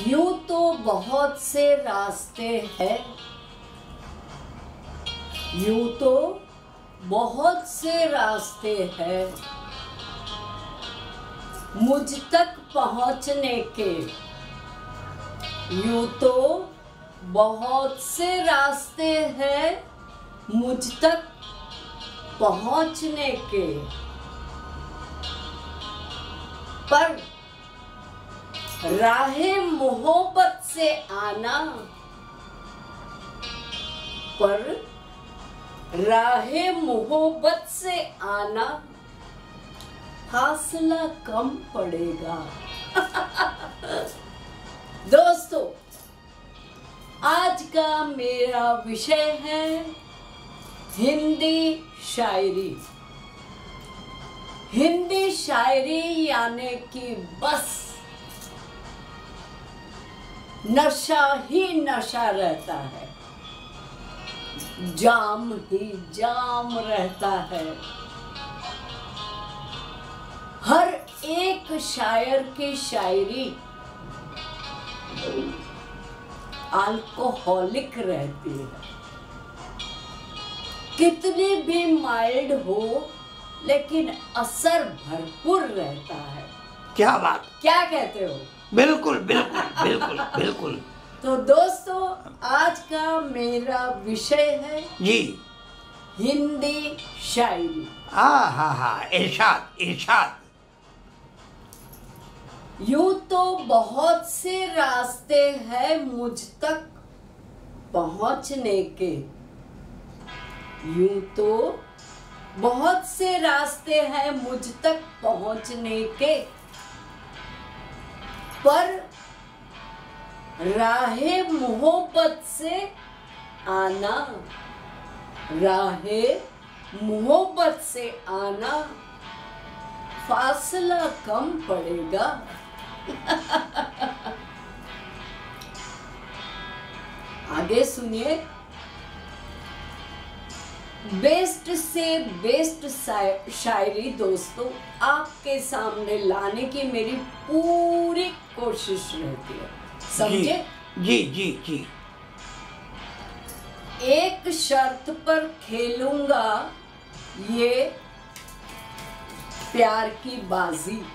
यूँ तो बहुत से रास्ते हैं। यूँ तो बहुत से रास्ते हैं। मुझ तक पहुँचने के यूँ तो बहुत से रास्ते हैं। मुझ तक पहुँचने के। पर राहे मोहब्बत से आना। पर राहे मोहब्बत से आना, फासला कम पड़ेगा। दोस्तों, आज का मेरा विषय है हिंदी शायरी। हिंदी शायरी यानी कि बस नशा ही नशा रहता है। जाम ही जाम रहता है। हर एक शायर की शायरी अल्कोहलिक रहती है। कितनी भी माइल्ड हो लेकिन असर भरपूर रहता है। क्या बात? क्या कहते हो? बिल्कुल बिल्कुल बिल्कुल बिल्कुल। तो दोस्तों आज का मेरा विषय है जी। हिंदी शायरी। हा हा हा इरशाद इरशाद। यूँ तो बहुत से रास्ते हैं मुझ तक पहुँचने के। यूँ तो बहुत से रास्ते हैं मुझ तक पहुँचने के। पर राहे मोहब्बत से आना, राहे मोहब्बत से आना फासला कम पड़ेगा। आगे सुनिए। बेस्ट से बेस्ट शायरी दोस्तों, आपके सामने लाने की मेरी पूरी कोशिश रहती है। समझे? जी जी जी एक शर्त पर खेलूँगा ये प्यार की बाजी।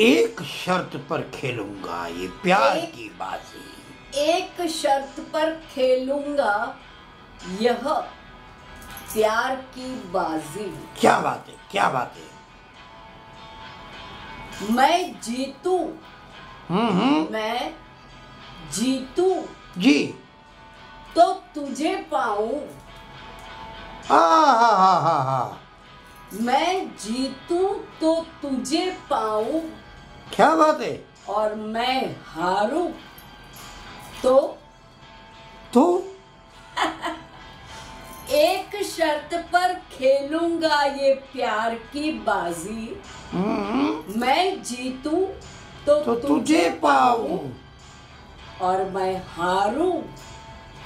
एक शर्त पर खेलूँगा ये प्यार एक- की बाजी। एक शर्त पर खेलूँगा यह प्यार की बाजी। क्या बात है क्या बात है। मैं जीतू मैं जीतू। जी। तो तुझे पाऊँ। हा हा हा हा हा। मैं जीतू तो तुझे पाऊँ। क्या बात है? और मैं हारू। तो? तो? एक शर्त पर खेलूँगा ये प्यार की बाजी। मैं जीतू तो, तो तुझे पाऊँ। और मैं हारूं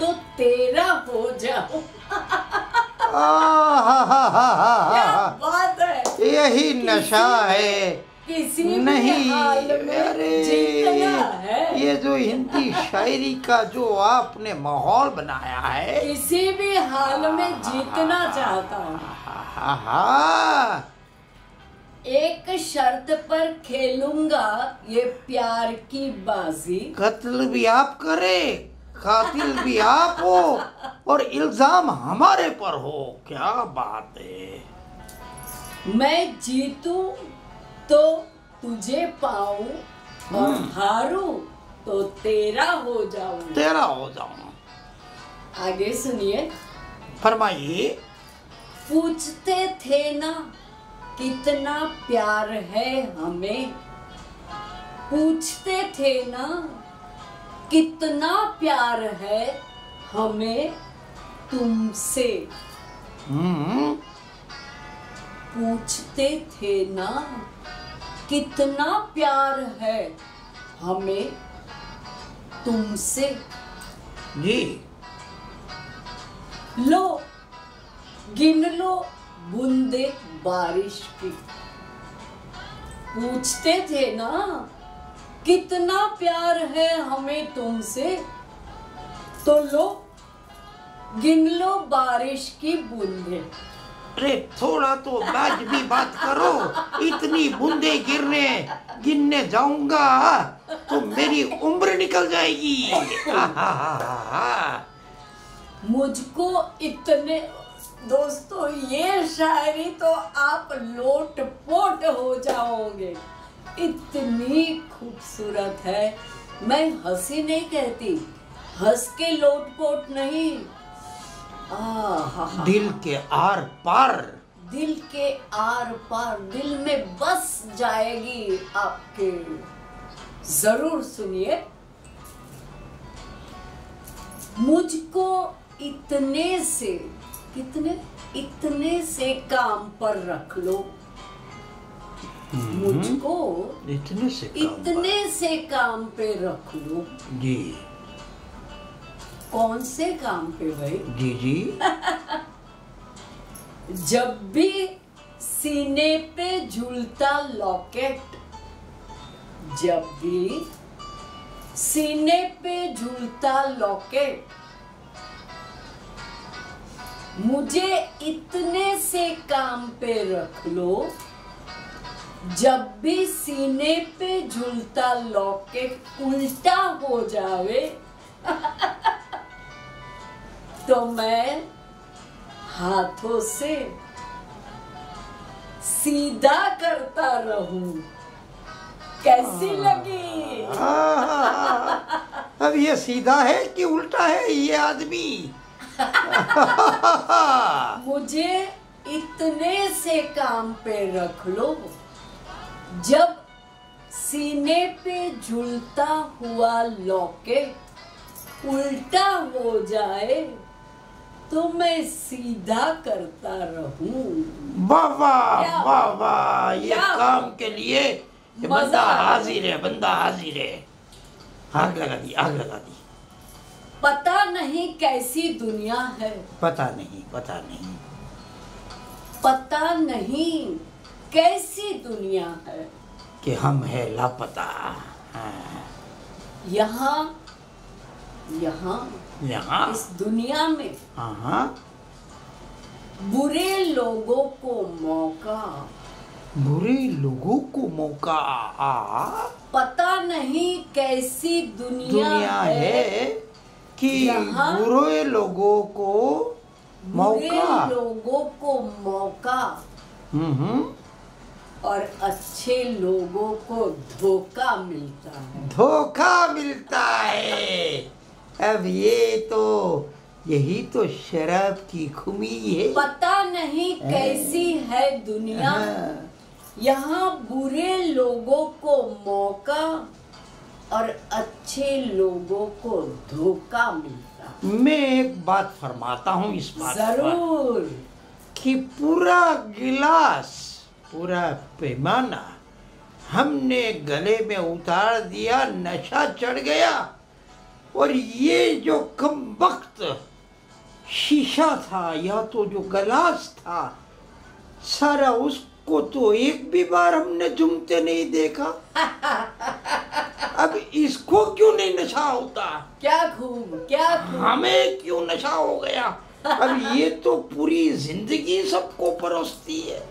तो तेरा हो जाऊँ। बात है। यही नशा है। किसी नहीं अरे। ये जो हिंदी शायरी का जो आपने माहौल बनाया है। किसी भी हाल में जीतना चाहता हा हा। एक शर्त पर खेलूँगा ये प्यार की बाजी। कत्ल भी आप करे कातिल भी आप हो और इल्ज़ाम हमारे पर हो। क्या बात है। मैं जीतू तो तुझे पाऊँ और हारूं तो तेरा हो जाऊँ। तेरा हो जाऊँ। आगे सुनिए। फरमाइए। पूछते थे ना कितना प्यार है हमें। पूछते थे ना कितना प्यार है हमें तुमसे। हम्म। पूछते थे ना कितना प्यार है हमें तुमसे। जी। लो गिन लो बूंदे। बारिश की। पूछते थे ना कितना प्यार है हमें तुमसे। तो लो गिन लो बारिश की बूंदे। अरे थोड़ा तो बाज भी बात करो इतनी बूंदे गिरने गिनने जाऊँगा तो मेरी उम्र निकल जाएगी। मुझको इतने दोस्तों ये शायरी तो आप लोट पोट हो जाओगे। इतनी खूबसूरत है। मैं हँसी नहीं कहती। हंस के लोट पोट नहीं। आ दिल के आर पार। दिल के आर पार दिल में बस जाएगी आपके। ज़रूर सुनिए। मुझको इतने से कितने इतने से काम पर रख लो। मुझको इतने से काम इतने से काम पे रख लो। जी। कौन से काम पे भाई? जी जी। जब भी सीने पे झूलता लॉकेट जब भी सीने पे झूलता लॉकेट मुझे इतने से काम पे रख लो जब भी सीने पे झूलता लॉकेट उल्टा हो जावे तो मैं हाथों से सीधा करता रहूँ। कैसी लगी? आहा, अब ये सीधा है कि उल्टा है ये आदमी? मुझे इतने से काम पे रख लो जब सीने पे झुलता हुआ लॉकेट उल्टा हो जाए तो मैं सीधा करता रहूँ। वाह वाह वाह वाह ये काम के लिए ये बंदा हाजिर है बंदा हाजिर है। आग लगा दी आग लगा दी। पता नहीं कैसी दुनिया है। पता नहीं पता नहीं। पता नहीं कैसी दुनिया है। कि हम है लापता। हाँ, यहाँ यहाँ यहाँ। इस दुनिया में हाँ। हाँ बुरे लोगों को मौका। बुरे लोगों को मौका। आ। पता नहीं कैसी दुनिया, दुनिया है, है। कि बुरे लोगों को मौका। लोगों को मौका। और अच्छे लोगों को धोखा मिलता है। धोखा मिलता है। अब ये तो यही तो शराब की खुमी है। पता नहीं कैसी है दुनिया। हाँ, यहाँ बुरे लोगों को मौका और अच्छे लोगों को धोखा मिलता मैं एक बात फरमाता हूँ इस बात ज़रूर। कि पूरा गिलास पूरा पैमाना हमने गले में उतार दिया नशा चढ़ गया। और ये जो कम वक्त शीशा था या तो जो गलास था सारा उसको तो एक भी बार हमने झुमते नहीं देखा। इसको क्यों नहीं नशा होता? क्या खूब क्या हमें क्यों नशा हो गया? अब ये तो पूरी ज़िंदगी सबको परोसती है।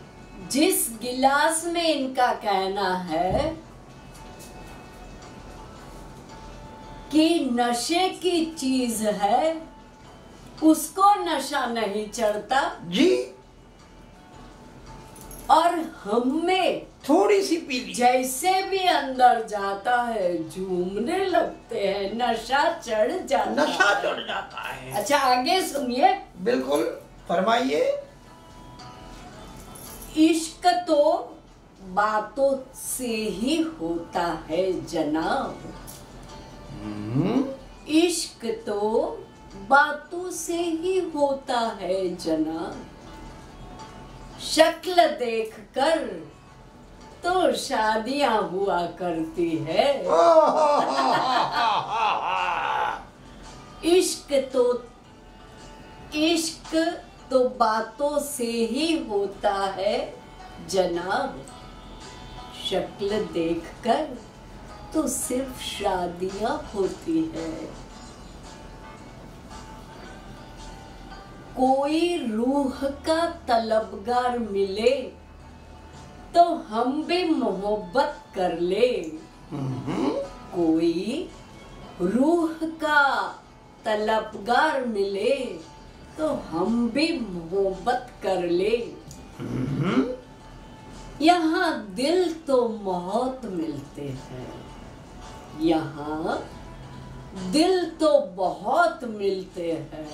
जिस गिलास में इनका कहना है कि नशे की चीज़ है उसको नशा नहीं चढ़ता। जी। और हम में थोड़ी सी पी ली जैसे भी अंदर जाता है झूमने लगते हैं नशा चढ़ जाता नशा चढ़ जाता है। अच्छा आगे सुनिए। बिल्कुल फरमाइए। इश्क तो बातों से ही होता है जनाब। हम्म, इश्क तो बातों से ही होता है जनाब। शक्ल देखकर तो शादियाँ हुआ करती है। इश्क तो इश्क तो बातों से ही होता है जनाब। शक्ल देखकर तो सिर्फ़ शादियाँ होती है। कोई रूह का तलबगार मिले तो हम भी मोहब्बत कर ले। हम्म, कोई रूह का तलबगार मिले तो हम भी मोहब्बत कर ले। हम्म, यहाँ दिल तो बहुत मिलते हैं यहाँ दिल तो बहुत मिलते हैं।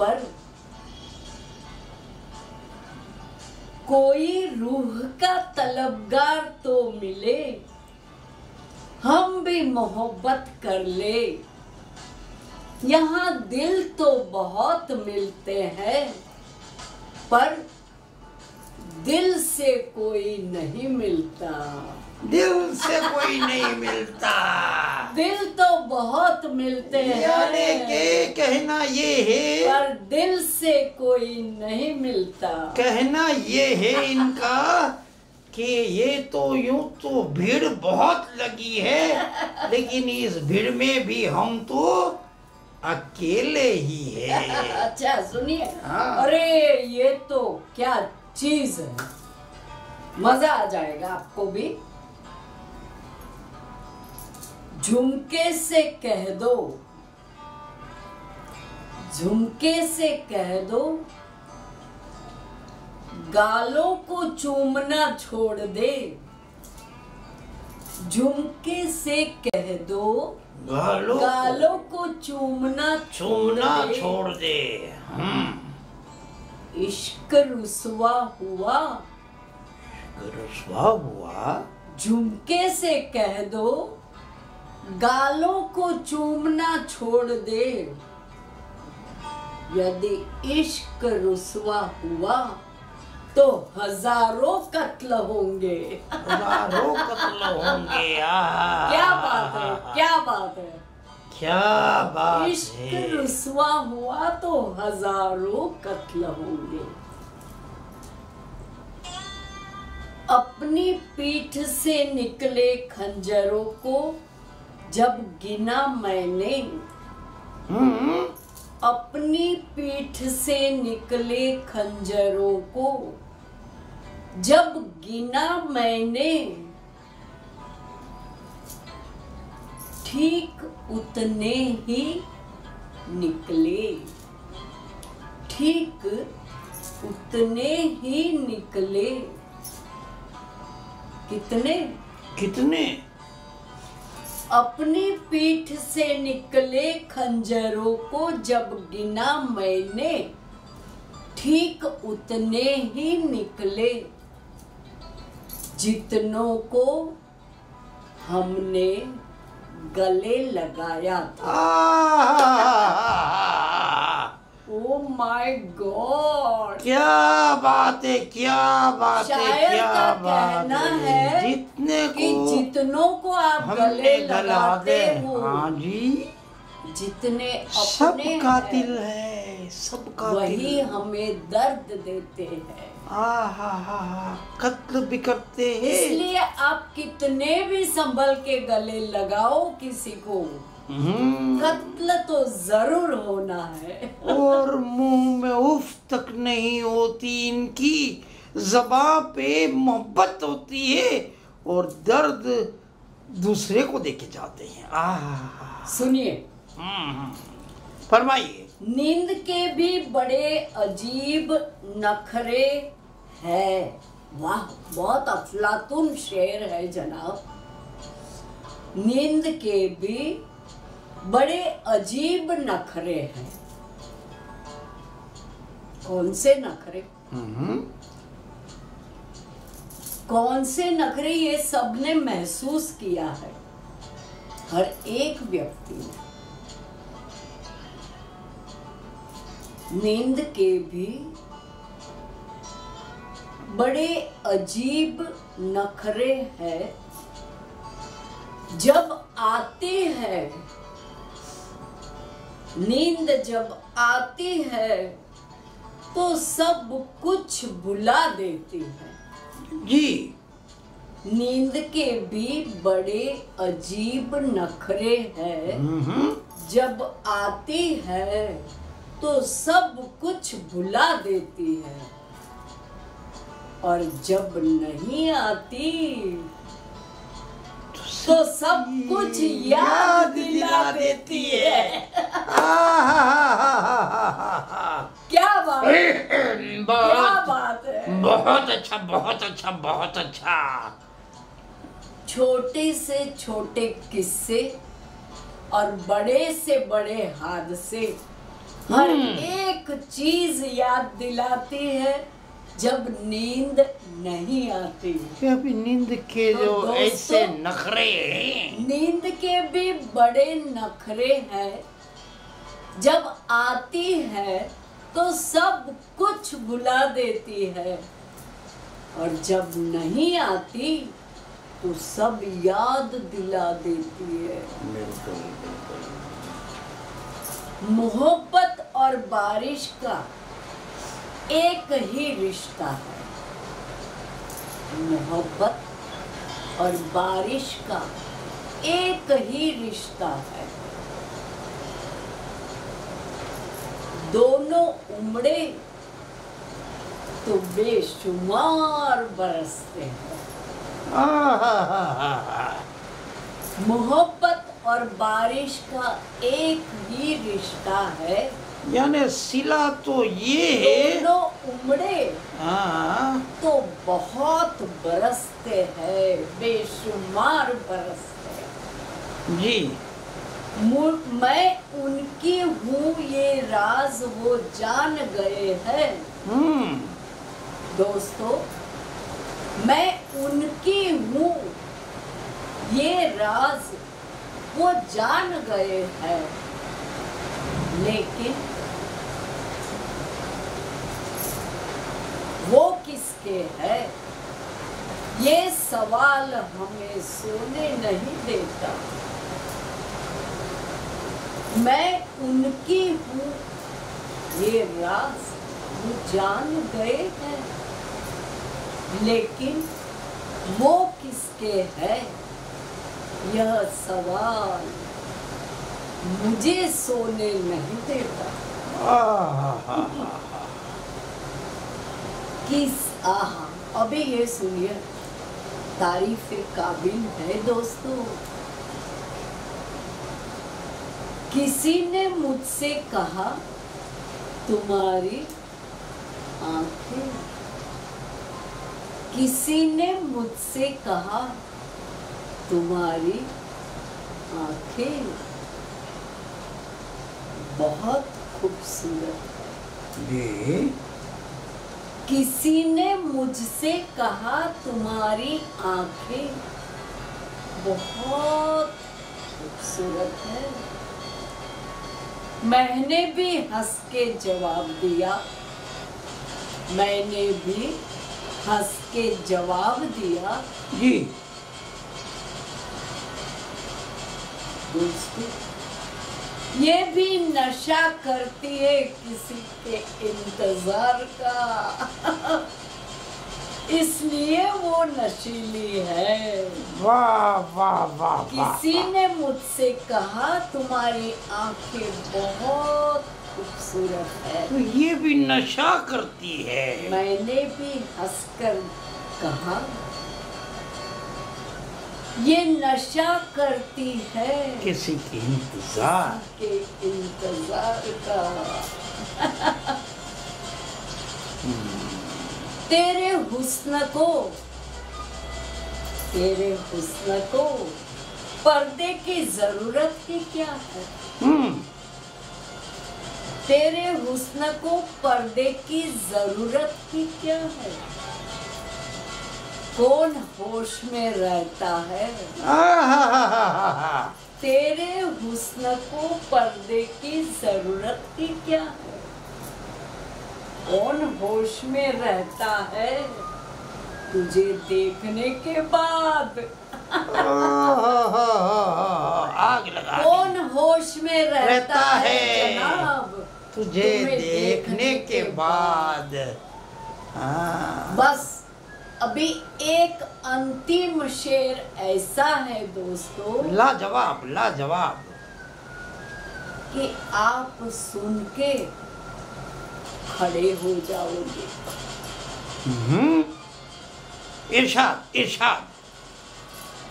पर कोई रूह का तलबगार तो मिले, हम भी मोहब्बत कर ले। यहाँ दिल तो बहुत मिलते हैं, पर दिल से कोई नहीं मिलता। दिल से कोई नहीं मिलता। दिल तो बहुत मिलते यानी हैं के कहना ये है पर दिल से कोई नहीं मिलता। कहना ये है इनका कि ये तो यूँ तो भीड़ बहुत लगी है लेकिन इस भीड़ में भी हम तो अकेले ही है। अच्छा सुनिए। हाँ। अरे ये तो क्या चीज़ है। मज़ा आ जाएगा आपको भी। झुमके से कह दो। झुमके से कह दो गालों को चूमना छोड़ दे। झुमके से कह दो गालों को गालों को चूमना छूना छोड़ दे। हम्म। इश्क रुसवा हुआ। रुसवा हुआ? झुमके से कह दो गालों को चूमना छोड़ दे। यदि इश्क रुसवा हुआ तो हज़ारों कत्ल होंगे। हज़ारों कत्ल होंगे क्या बात है क्या बात है। क्या बात इश्क रुसवा हुआ तो हज़ारों कत्ल होंगे। अपनी पीठ से निकले खंजरों को जब गिना मैंने हम्म। अपनी पीठ से निकले खंजरों को जब गिना मैंने ठीक उतने ही निकले। ठीक उतने ही निकले। कितने? कितने? अपनी पीठ से निकले खंजरों को जब गिना मैंने ठीक उतने ही निकले। जितनों को हमने गले लगाया था। ओ माय गॉड क्या बात है क्या बात है क्या बात है? है जितने को जितनों को आप गले लगाते हो। हाँ जी। जितने सब अपने कातिल हैं, सब वही हमें दर्द देते हैं हा हा कत्ल भी करते हैं। इसलिए आप कितने भी संभल के गले लगाओ किसी को हम्म, कत्ल तो ज़रूर होना है। और मुँह में उफ तक नहीं होती इनकी जबा पे मोहब्बत होती है। और दर्द दूसरे को देके जाते हैं। आह सुनिए। फरमाइए। नींद के भी बड़े अजीब नखरे है। वाह बहुत अफलातुन शेर है जनाब। नींद के भी बड़े अजीब नखरे हैं। कौन से नखरे? हम्म, कौन से नखरे ये सबने महसूस किया है? हर एक व्यक्ति ने नींद के भी बड़े अजीब नखरे हैं। जब आते हैं, नींद जब आती है तो सब कुछ भुला देती है। जी। नींद के भी बड़े अजीब नखरे हैं। जब आती है तो सब कुछ भुला देती है। और जब नहीं आती तो सब कुछ याद दिला देती है। क्या बात है? क्या बहुत बात है? बहुत अच्छा बहुत अच्छा बहुत अच्छा। छोटे से छोटे किस्से और बड़े से बड़े हादसे हर हम्म। एक चीज़ याद दिलाती है। जब नींद नहीं आती। क्या अभी नींद के तो जो ऐसे नखरे हैं। नींद के भी बड़े नखरे हैं। जब आती है तो सब कुछ भुला देती है। और जब नहीं आती तो सब याद दिला देती है। मोहब्बत और बारिश का एक ही रिश्ता है। मोहब्बत और बारिश का एक ही रिश्ता है। दोनों उमड़े तो बेशुमार बरसते हैं। मोहब्बत और बारिश का एक ही रिश्ता है। यानी सिला तो ये है। दोनों उमड़े। हाँ। तो बहुत बरसते हैं बेशुमार बरसते हैं। जी। मैं उनकी हूँ ये राज वो जान गए हैं। हम्म। दोस्तों मैं उनकी हूँ ये राज वो जान गए हैं। लेकिन वो किसके है? ये सवाल हमें सोने नहीं देता। मैं उनकी हूँ, ये राज वो जान गए हैं। लेकिन वो किसके है? यह सवाल मुझे सोने नहीं देता। किस आहा अभी ये सुनिए, तारीफ़ काबिल है दोस्तों। किसी ने मुझसे कहा, तुम्हारी आँखें। किसी ने मुझसे कहा, तुम्हारी आँखें। बहुत खूबसूरत। जी। किसी ने मुझसे कहा तुम्हारी आँखें बहुत खूबसूरत है। मैंने भी हंस के जवाब दिया। मैंने भी हंस के जवाब दिया। जी। दोस्तों ये भी नशा करती है किसी के इंतज़ार का। इसलिए वो नशीली है। वाह वाह वाह किसी ने मुझसे कहा तुम्हारी आँखें बहुत खूबसूरत है। तो ये भी नशा करती है। मैंने भी हंसकर कहा ये नशा करती है। किसी के इंतज़ार। के इंतज़ार का। तेरे हुस्न को तेरे हुस्न को पर्दे की ज़रूरत ही क्या है? हम्म। तेरे हुस्न को पर्दे की ज़रूरत ही क्या है? कौन होश में रहता है? तेरे हुस्न को पर्दे की ज़रूरत ही क्या है? कौन होश में रहता है? तुझे देखने के बाद। आग लगा कौन होश में रहता, रहता है है। जनाब? तुझे तुम्हें देखने के बाद। हाँ। बस। अभी एक अंतिम शेर ऐसा है दोस्तों लाजवाब लाजवाब। कि आप सुन के खड़े हो जाओगे। हम्म। इरशाद इरशाद।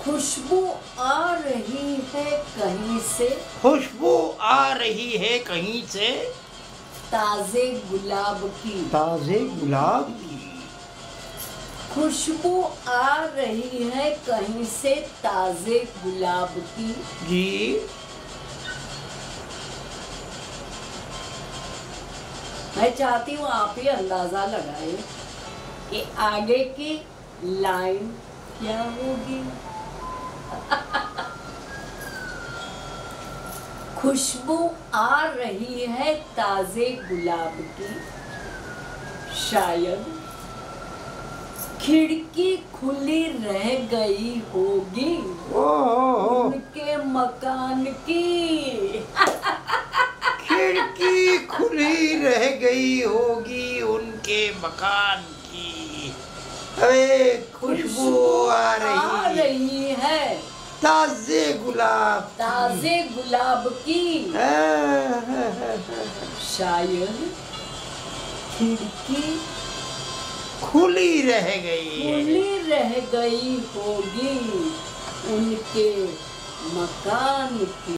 खुशबू आ रही है कहीं से? खुशबू आ रही है कहीं से? ताजे गुलाब की। ताजे गुलाब की। खुशबू आ रही है कहीं से ताजे गुलाब की। जी मैं चाहती हूँ आप ही अंदाज़ा लगाए कि आगे की लाइन क्या होगी। खुशबू आ रही है ताजे गुलाब की। शायद खिड़की खुली रह गई होगी। उनके मकान की। खिड़की खुली रह गई होगी उनके मकान की। अरे खुशबू आ आ रही। है रही है। ताजे गुलाब ताजे गुलाब की। शायद खिड़की खुली रह गई खुली रह गई होगी उनके मकान की।